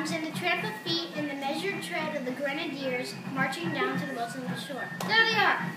arms and the tramp of feet and the measured tread of the grenadiers marching down to the Wilsonville shore. There they are!